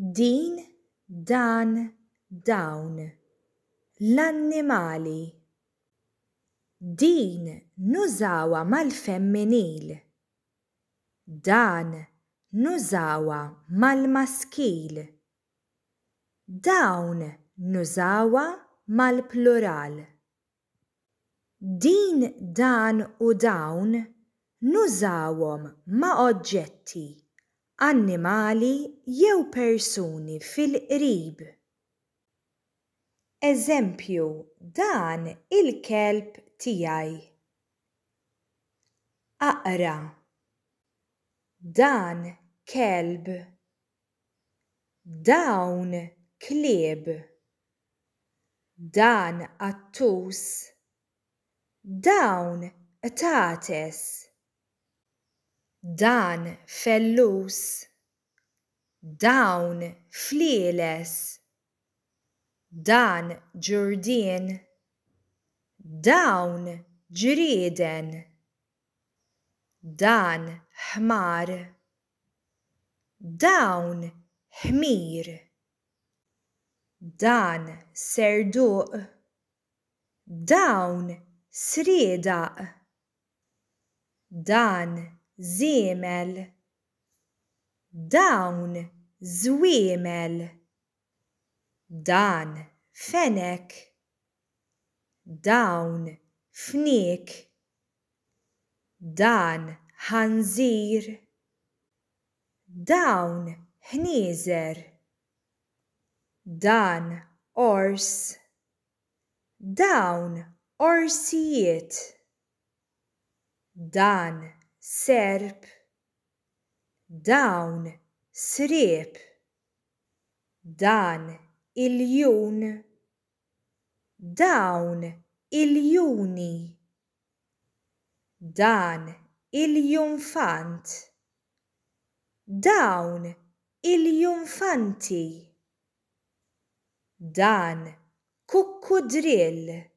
din, dan, dawn, l-annimali, din nużawha mal-femminil, dan nużawha mal-maskil, dawn nużawha mal-plural. Din, dan u dawn nużawhom ma' oġġetti, annimali jew persuni fil-qrib. Eżempju, dan il-kelb tiegħi. Aqra, Dan kelb. Dawn klieb. Dan qattus. Dawn qtates. Dan fellus. Dawn flieles. Dan ġurdien. Dawn ġrieden. Dan ħmar. Dawn ħmir. Dan serduq Dawn sriedaq Dan żiemel Dawn żwiemel Dan fenek Dawn fniek Dan ħanżir Dawn ħnieżer. Dan ors. Dawn orsijiet. Dan serp. Dawn sriep. Dan iljun. Dawn iljuni. Dan il-junfant. Dawn il-junfanti. Dan kukkudrill.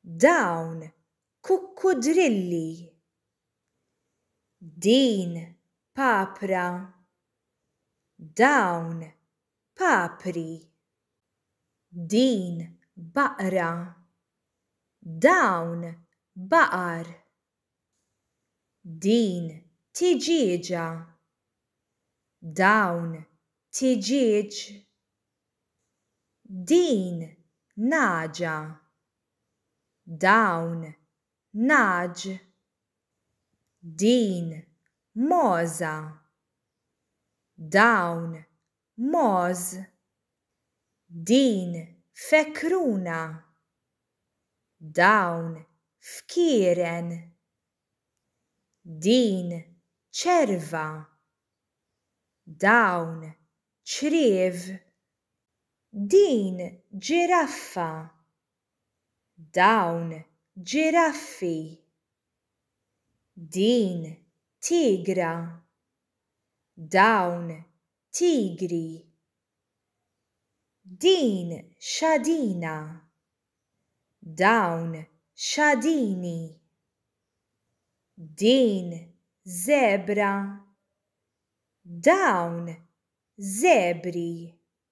Dawn kukkudrilli. Din papra. Dawn papri. Din baqra. Dawn baqar. Din tiġieġa. Dawn tiġieġ. Din nagħġa. Dawn nagħaġ. Din mogħża. Dawn Moz. Din f'Ekruna. Dawn f'Kieren. Din Ċerva. Dawn Ċriev. Din Ġiraffa. Dawn ġiraffi. Din tigra. Dawn tigri. Din xadina. Dawn xadini. Din żebra. Dawn żebri.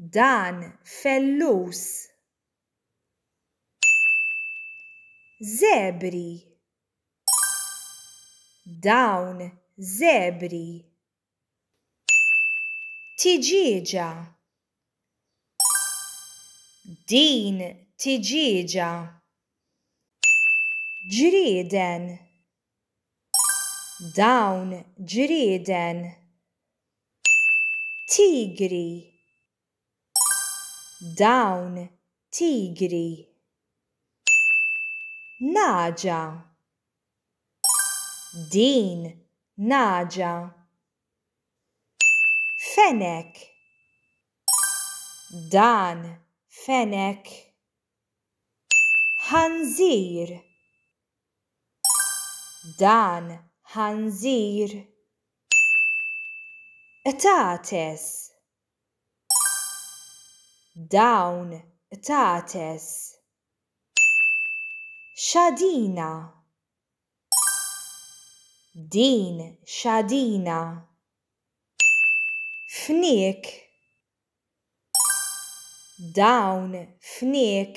Dan fellus. Zebri. Dawn zebri. Tiġieġa. Din tiġieġa. Ġrieden. Dawn ġrieden. Tigri. Dawn tigri. Naġa. Din naġa. Fenek. Dan fenek. Ħanżir. Dan ħanżir. Qtates. Dawn qtates. Xadina. Din xadina. Fniek. Dawn fniek.